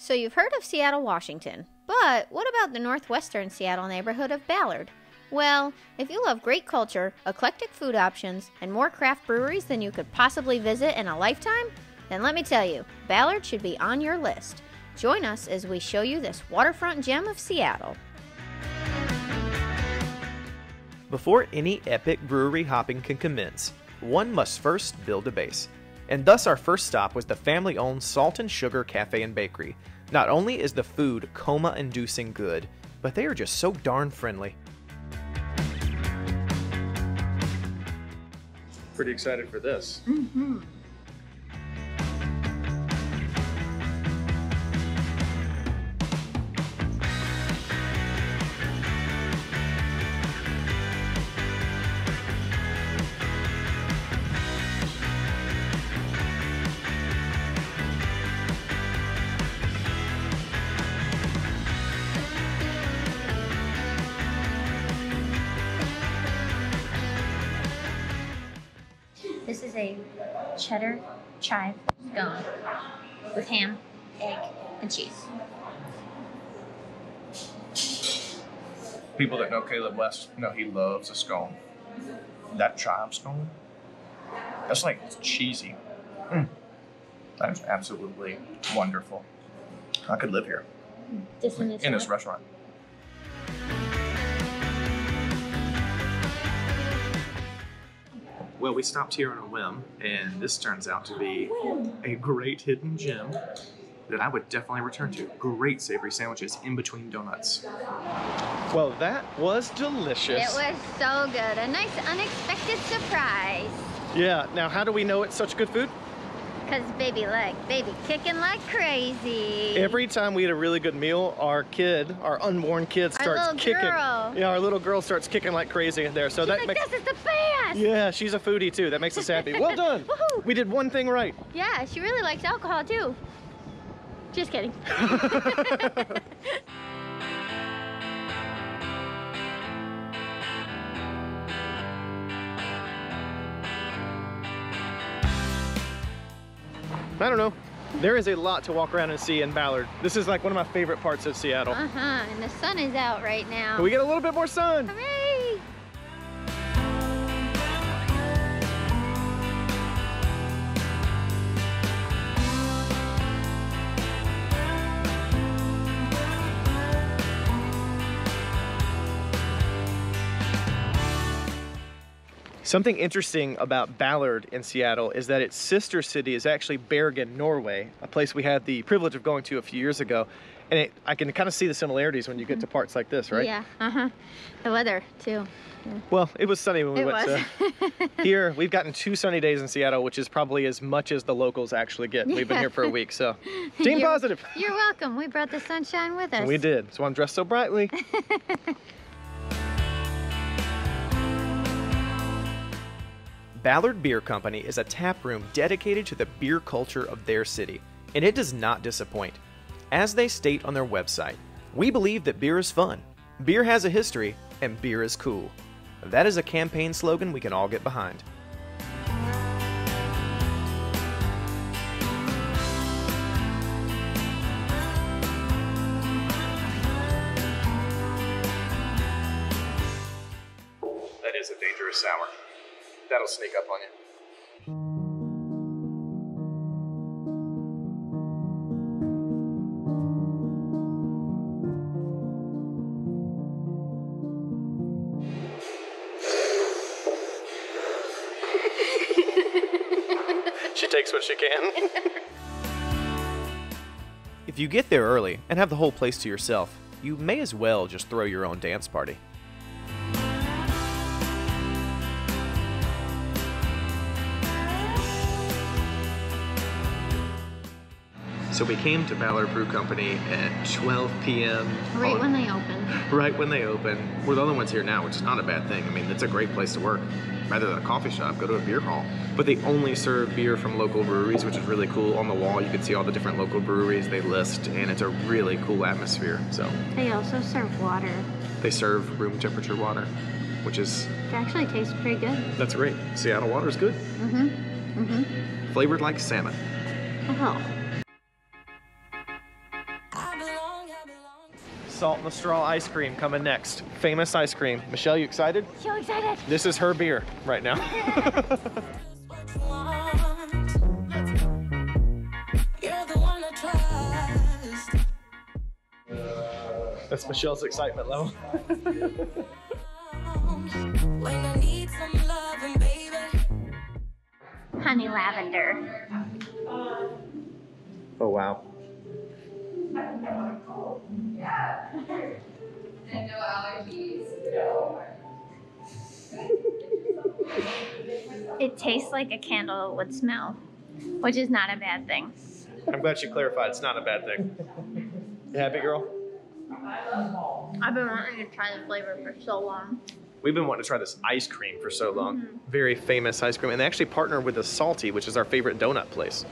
So you've heard of Seattle, Washington, but what about the northwestern Seattle neighborhood of Ballard? Well, if you love great culture, eclectic food options, and more craft breweries than you could possibly visit in a lifetime, then let me tell you, Ballard should be on your list. Join us as we show you this waterfront gem of Seattle. Before any epic brewery hopping can commence, one must first build a base. And thus, our first stop was the family owned Salt and Sugar Cafe and Bakery. Not only is the food coma inducing good, but they are just so darn friendly. Pretty excited for this. This cheddar chive scone with ham, egg, and cheese. People that know Caleb West know he loves a scone. That chive scone, that's like cheesy. Mm. That is absolutely wonderful. I could live here This in this in this restaurant. Well, we stopped here on a whim, and this turns out to be a great hidden gem that I would definitely return to. Great savory sandwiches in between donuts. Well, that was delicious. It was so good. A nice unexpected surprise. Yeah, now how do we know it's such good food? Cause baby like baby kicking like crazy. Every time we eat a really good meal, our kid, our unborn kid, starts kicking. girl. Yeah, our little girl starts kicking like crazy in there. So She's that like, makes this is the best. yeah, she's a foodie too. That makes us happy. Well done. We did one thing right. Yeah, she really likes alcohol too. Just kidding. I don't know. There is a lot to walk around and see in Ballard. This is like one of my favorite parts of Seattle. Uh huh. And the sun is out right now. Can we get a little bit more sun? Hooray! Something interesting about Ballard in Seattle is that its sister city is actually Bergen, Norway, a place we had the privilege of going to a few years ago. And it, I can kind of see the similarities when you get to parts like this, right? Yeah. Uh huh. The weather too. Well, it was sunny when we It went was. to here. We've gotten two sunny days in Seattle, which is probably as much as the locals actually get. We've been here for a week, so team You're- positive. You're welcome. We brought the sunshine with us. We did. So I'm dressed so brightly. Ballard Beer Company is a tap room dedicated to the beer culture of their city, and it does not disappoint. As they state on their website, we believe that beer is fun, beer has a history, and beer is cool. That is a campaign slogan we can all get behind. Takes what she can. if you get there early and have the whole place to yourself, you may as well just throw your own dance party. So we came to Ballard Brew Company at 12 p.m. Right on- when they open. right when they open. We're the only ones here now, which is not a bad thing. I mean, it's a great place to work. Rather than a coffee shop, go to a beer hall. But they only serve beer from local breweries, which is really cool. On the wall, you can see all the different local breweries they list, and it's a really cool atmosphere. So They also serve water. they serve room temperature water, which is It actually tastes pretty good. that's great. Seattle water is good, Mm-hmm. Mm-hmm. flavored like salmon. Oh. Salt in the straw ice cream coming next. Famous ice cream. Michelle, you excited? So excited. This is her beer right now. You're the one I trust. That's Michelle's excitement level. When I need some loving, baby. Honey lavender. Oh wow. It tastes like a candle would smell, which is not a bad thing. I'm glad you clarified. It's not a bad thing. You happy, girl? I've been wanting to try the flavor for so long. We've been wanting to try this ice cream for so long. Mm-hmm. Very famous ice cream. And they actually partner with the Salty, which is our favorite donut place.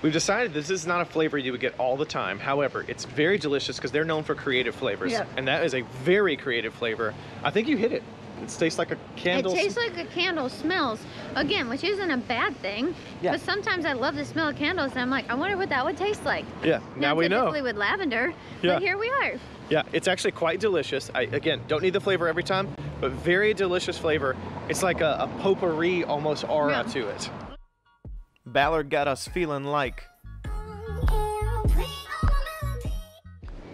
We've decided this is not a flavor you would get all the time. However, it's very delicious because they're known for creative flavors. Yeah. And that is a very creative flavor. I think you hit it. It tastes like a candle. It tastes like a candle smells. Again, which isn't a bad thing. Yeah. But sometimes I love the smell of candles and I'm like, I wonder what that would taste like. yeah, now Not we know. with lavender. Yeah. But here we are. Yeah, it's actually quite delicious. I again don't need the flavor every time, but very delicious flavor. It's like a, a potpourri almost aura Yeah. to it. Ballard got us feeling like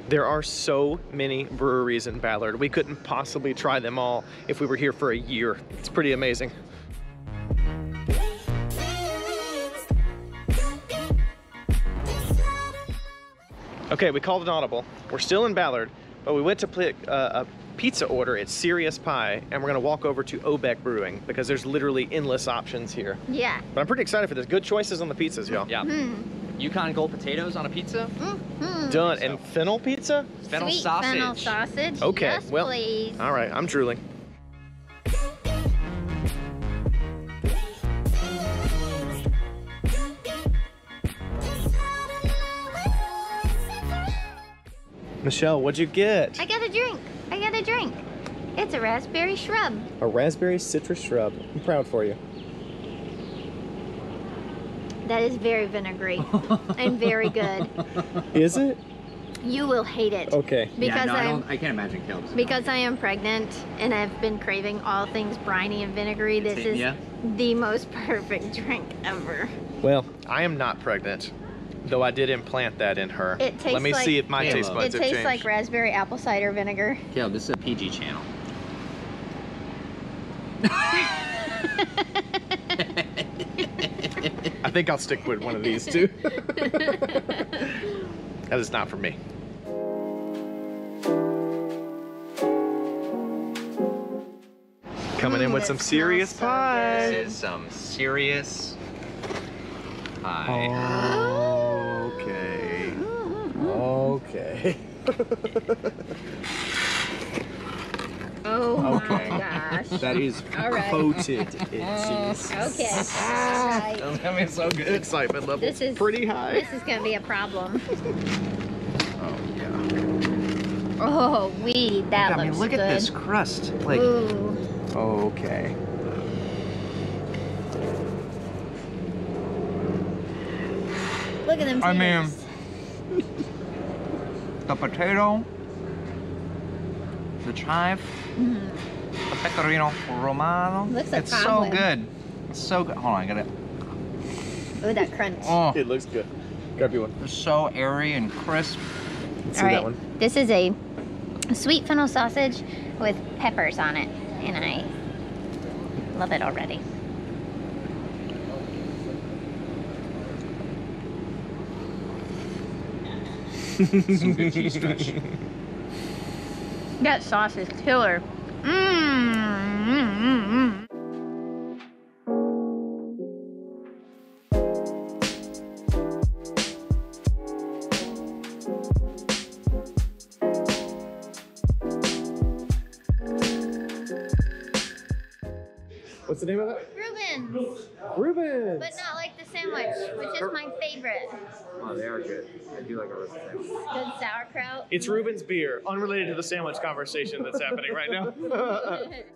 there are so many breweries in Ballard. We couldn't possibly try them all if we were here for a year. It's pretty amazing. Okay, we called an audible. We're still in Ballard, but we went to pick uh, a pizza order at Serious Pie, and we're gonna walk over to Obec Brewing because there's literally endless options here. Yeah. But I'm pretty excited for this. Good choices on the pizzas, y'all. Yeah. Yukon Gold potatoes on a pizza. Mhm. Done. And fennel pizza? Fennel Sweet sausage. fennel sausage. Okay, Yes, well- please. All right, I'm drooling. Michelle, what'd you get? I got a drink. I got a drink. It's a raspberry shrub. A raspberry citrus shrub. I'm proud for you. That is very vinegary and very good. Is it? You will hate it. Okay. Because yeah, no, I, don't, I can't imagine Caleb's. because I am pregnant and I've been craving all things briny and vinegary. This hitting is ya? the most perfect drink ever. Well, I am not pregnant, though I did implant that in her. It tastes Let me like- see if my Caleb. taste buds it tastes changed. like raspberry apple cider vinegar. Caleb, this is a PG channel. I think I'll stick with one of these two. that is not for me. Coming in with some serious so pie. This is some serious pie. Okay. Oh. Okay. Oh Okay. my gosh. That is All right. coated in cheese. Oh, okay. All right. That means so good. Excitement level This is pretty high. This is gonna be a problem. Oh yeah. Oh, weed. That I looks mean, look good. at this crust. Like, Ooh. Okay. Look at them. I mean- tears. The potato, the chive, mm-hmm. the pecorino romano. Looks like it's so cobweb. good. It's so good. Hold on, I got it. Oh, that crunch. Oh, It looks good. Grab you one. it's so airy and crisp. Let's see All right. that one. This is a sweet fennel sausage with peppers on it, and I love it already. Some good cheese stretch. That sauce is killer. Mmm. Mm, mm, mm. What's the name of it? Reuben, Reuben. but not like the sandwich, which is my favorite. Oh, they are good. I do like a roast sandwich. Good sauerkraut. It's Reuben's beer, unrelated to the sandwich conversation that's happening right now.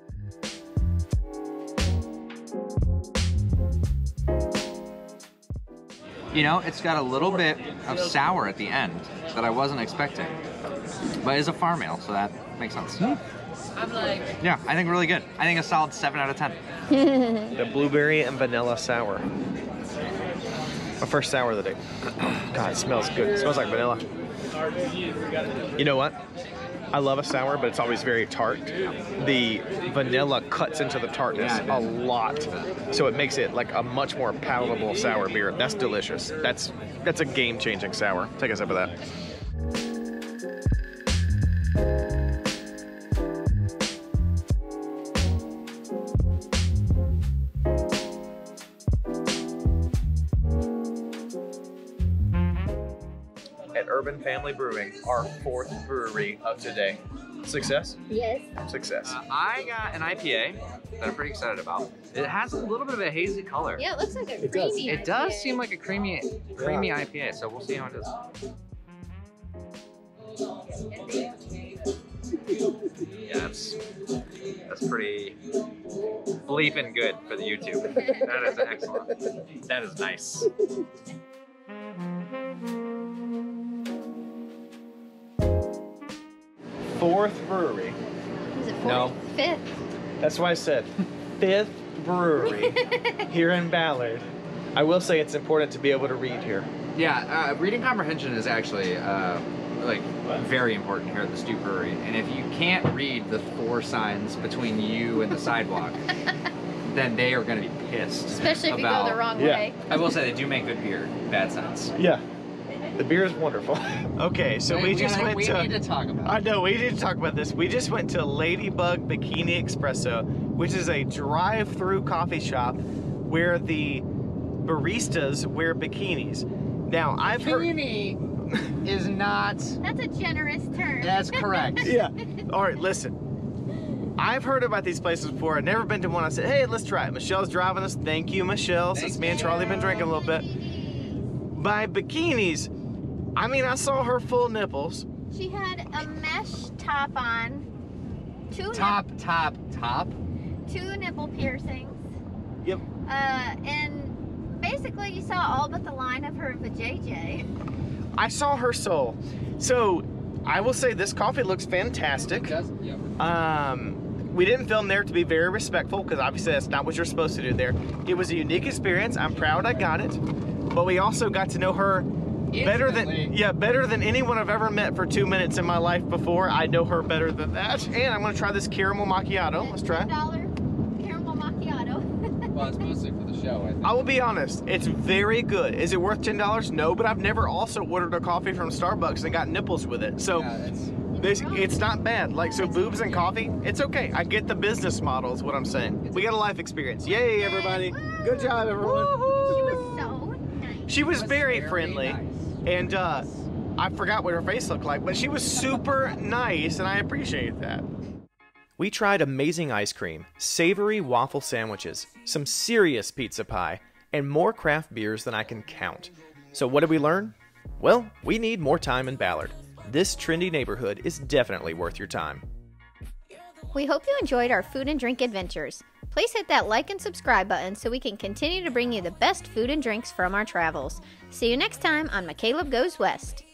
You know, it's got a little bit of sour at the end that I wasn't expecting. But it's a farm ale, so that makes sense. Hmm. I'm like. Yeah, I think really good. I think a solid 7 out of 10. The blueberry and vanilla sour. My first sour of the day. God, it smells good. It smells like vanilla. You know what? I love a sour, but it's always very tart. The vanilla cuts into the tartness a lot, so it makes it like a much more palatable sour beer. That's delicious. That's that's a game-changing sour. Take a sip of that. Our fourth brewery of today. Success? Yes. Success. Uh, I got an IPA that I'm pretty excited about. It has a little bit of a hazy color. Yeah, it looks like a It does. creamy. It does seem like a creamy, creamy IPA. So we'll see how it is. Yeah, that's that's pretty bleeping good for the YouTube. That is excellent. That is nice. Fourth brewery. Is it fourth? No. Fifth. That's why I said fifth brewery here in Ballard. I will say it's important to be able to read here. Yeah, uh, reading comprehension is actually uh, like very important here at the Stew Brewery. And if you can't read the four signs between you and the sidewalk, then they are going to be pissed. Especially if you about, go the wrong Yeah. way. I will say they do make good beer. Bad signs. Yeah. The beer is wonderful. okay, so we, just gotta- went we to. need to talk about. I know we need to talk about this. We just went to Ladybug Bikini Espresso, which is a drive-through coffee shop where the baristas wear bikinis. Now I've heard. Bikini is not. That's a generous term. That's correct. Yeah. All right, listen. I've heard about these places before. I've never been to one. I said, hey, let's try it. Michelle's driving us. Thank you, Michelle. Since Thank me and Charlie have been drinking a little bit. By bikinis, I mean I saw her full nipples. She had a mesh top on, two Top, top, top. Two nipple piercings, Yep. uh, and basically you saw all but the line of her vajayjay. I saw her soul. So I will say this coffee looks fantastic. Does. Yep. Um, we didn't film there to be very respectful because obviously that's not what you're supposed to do there. It was a unique experience. I'm proud I got it, but we also got to know her better than yeah better than anyone I've ever met for two minutes in my life before. I know her better than that. And I'm gonna try this caramel macchiato. Let's try. it. Dollar caramel macchiato. Well, it's mostly for the show, I think. I will be honest, it's very good. Is it worth ten dollars? No, but I've never also ordered a coffee from Starbucks and got nipples with it. So this it's not bad. Like so boobs and coffee, it's okay. I get the business model is what I'm saying. We got a life experience. Yay everybody. Good job everyone. she was so nice. She was very friendly. And uh I forgot what her face looked like, but she was super nice and I appreciate that. We tried amazing ice cream, savory waffle sandwiches, some serious pizza pie, and more craft beers than I can count. So, what did we learn? Well, we need more time in Ballard. This trendy neighborhood is definitely worth your time. We hope you enjoyed our food and drink adventures. Please hit that like and subscribe button so we can continue to bring you the best food and drinks from our travels. See you next time on MiCaleb Goes West.